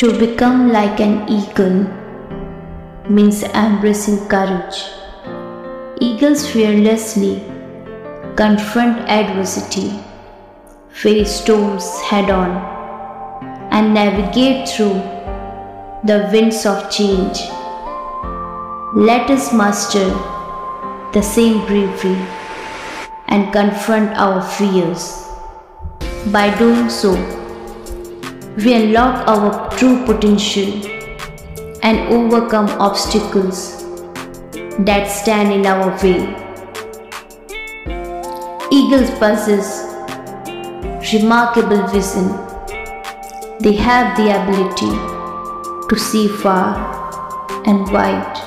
To become like an eagle means embracing courage. Eagles fearlessly confront adversity, face storms head on, and navigate through the winds of change. Let us master the same bravery and confront our fears. By doing so, we unlock our true potential and overcome obstacles that stand in our way. Eagles possess remarkable vision. They have the ability to see far and wide,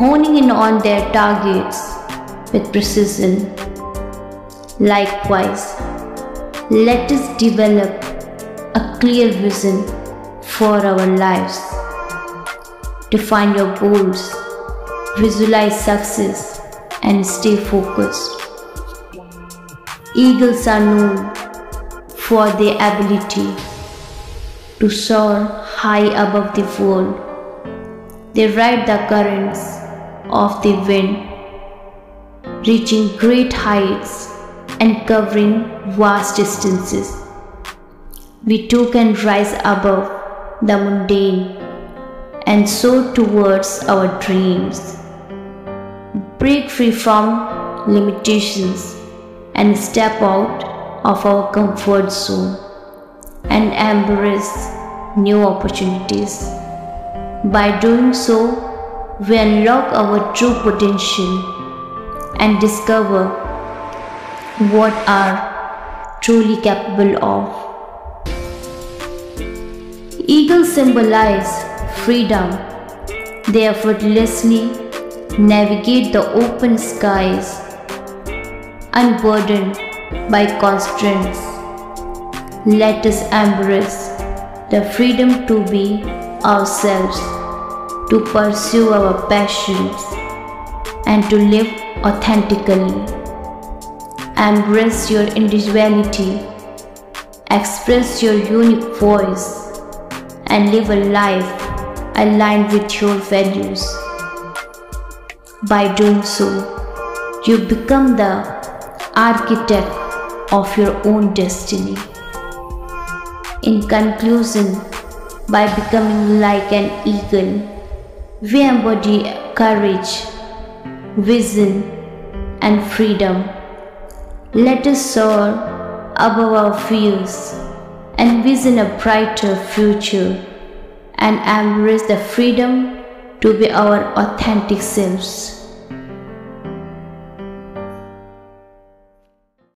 honing in on their targets with precision. Likewise, let us develop clear vision for our lives. Define your goals, visualize success, and stay focused. Eagles are known for their ability to soar high above the world. They ride the currents of the wind, reaching great heights and covering vast distances we too can rise above the mundane and soar towards our dreams. Break free from limitations and step out of our comfort zone and embrace new opportunities. By doing so, we unlock our true potential and discover what are truly capable of. Eagles symbolize freedom. They effortlessly navigate the open skies, unburdened by constraints. Let us embrace the freedom to be ourselves, to pursue our passions, and to live authentically. Embrace your individuality, express your unique voice and live a life aligned with your values. By doing so, you become the architect of your own destiny. In conclusion, by becoming like an eagle, we embody courage, vision, and freedom. Let us soar above our fears envision a brighter future, and embrace the freedom to be our authentic selves.